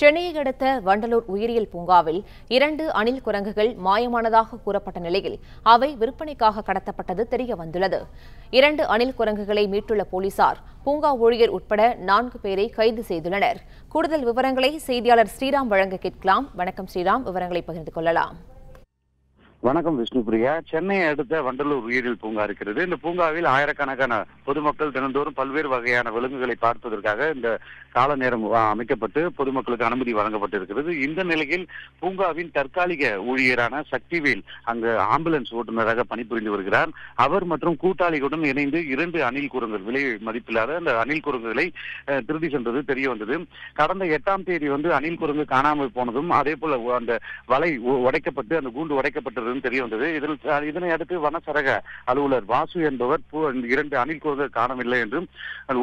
சென்னையை அடுத்த வண்டலூர் உயிரியல் பூங்காவில் இரண்டு அணில் குரங்குகள் மாயமானதாக கூறப்பட்ட நிலையில் அவை விற்பனைக்காக கடத்தப்பட்டது தெரிய வந்துள்ளது இரண்டு அணில் குரங்குகளை மீட்டுள்ள போலீசார் பூங்கா ஊழியர் உட்பட நான்கு பேரை கைது செய்துள்ளனர். கூடுதல் விவரங்களை செய்தியாளர் ஸ்ரீராம் வழங்க கேட்கலாம். வணக்கம் ஸ்ரீராம். விவரங்களை பகிர்ந்து கொள்ளலாம். வணக்கம் விஷ்ணுபிரியா. சென்னையை அடுத்த வண்டலூர் உயிரியல் பூங்கா இருக்கிறது. இந்த பூங்காவில் ஆயிரக்கணக்கான பொதுமக்கள் தினந்தோறும் பல்வேறு வகையான விலங்குகளை பார்ப்பதற்காக இந்த கால நேரம் அமைக்கப்பட்டு பொதுமக்களுக்கு அனுமதி வழங்கப்பட்டிருக்கிறது. இந்த நிலையில் பூங்காவின் தற்காலிக ஊழியரான சக்திவேல் அங்கு ஆம்புலன்ஸ் ஓட்டுநராக பணிபுரிந்து வருகிறார். அவர் மற்றும் கூட்டாளிகளுடன் இணைந்து இரண்டு அணில் குரங்குகள் விலை மதிப்பில்லாத அந்த அணில் குரங்குகளை திருடி சென்றது தெரிய வந்தது. கடந்த எட்டாம் தேதி வந்து அணில் குரங்கு காணாமல் போனதும் அதே போல அந்த வலை உடைக்கப்பட்டு அந்த கூண்டு உடைக்கப்பட்டது தெரிய வந்தது இதில் இதனை அடுத்து வனசரக அலுவலர் வாசு என்பவர் இரண்டு அணில் குரங்கு காணவில்லை என்றும்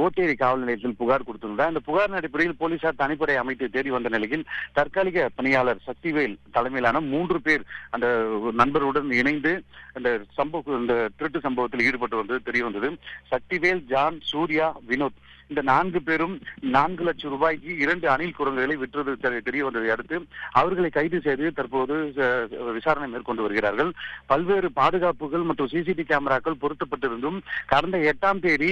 ஓட்டேரி காவல் நிலையத்தில் புகார் கொடுத்திருந்தார் அந்த புகாரின் அடிப்படையில் போலீசார் தனிப்படை அமைத்து தேடி வந்த நிலையில் தற்காலிக பணியாளர் சக்திவேல் தலைமையிலான மூன்று பேர் அந்த நண்பருடன் இணைந்து அந்த சம்பவ இந்த திருட்டு சம்பவத்தில் ஈடுபட்டு வந்தது தெரிய வந்தது சக்திவேல் ஜான் சூர்யா வினோத் இந்த நான்கு பேரும் நான்கு லட்சம் ரூபாய்க்கு இரண்டு அணில் குரங்குகளை விற்றது தெரிய வந்ததை அடுத்து அவர்களை கைது செய்து தற்போது விசாரணை மேற்கொண்டு வருகிறார்கள். பல்வேறு பாதுகாப்புகள் மற்றும் சிசிடிவி கேமராக்கள் பொருத்தப்பட்டிருந்தும் கடந்த எட்டாம் தேதி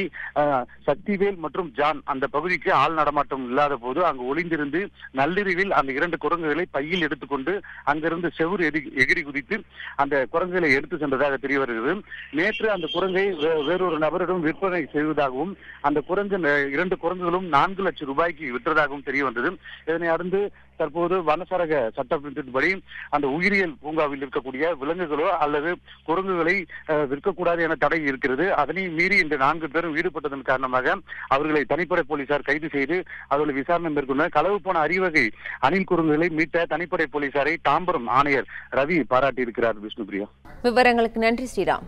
சக்திவேல் மற்றும் ஜான் அந்த பகுதிக்கு ஆள் நடமாட்டம் இல்லாத போது அங்கு ஒளிந்திருந்து நள்ளிரவில் அந்த இரண்டு குரங்குகளை பையில் எடுத்துக்கொண்டு அங்கிருந்து செவ்வறு எகிரி குதித்து அந்த குரங்குகளை எடுத்து சென்றதாக தெரிய வருகிறது நேற்று அந்த குரங்கை வேறொரு நபரிடம் விற்பனை செய்வதாகவும் அந்த குரங்கு ந- இரண்டு குரங்குகளும் நான்கு லட்சம் ரூபாய்க்கு விற்றதாகவும் தெரிய வந்தது. இதனை அடுத்து தற்போது வனசரக சட்டத்தின்படி அந்த உயிரியல் பூங்காவில் இருக்கக்கூடிய விலங்குகளோ அல்லது குரங்குகளை விற்கக்கூடாது என தடை இருக்கிறது. அதனை மீறி இந்த நான்கு பேரும் ஈடுபட்டதன் காரணமாக அவர்களை தனிப்படை போலீசார் கைது செய்து அவர்களை விசாரணை மேற்கொண்டனர் களவு போன அறிவகை அணில் குரங்குகளை மீட்ட தனிப்படை போலீசாரை தாம்பரம் ஆணையர் ரவி பாராட்டியிருக்கிறார் விஷ்ணுபிரியா. விவரங்களுக்கு நன்றி ஸ்ரீராம்.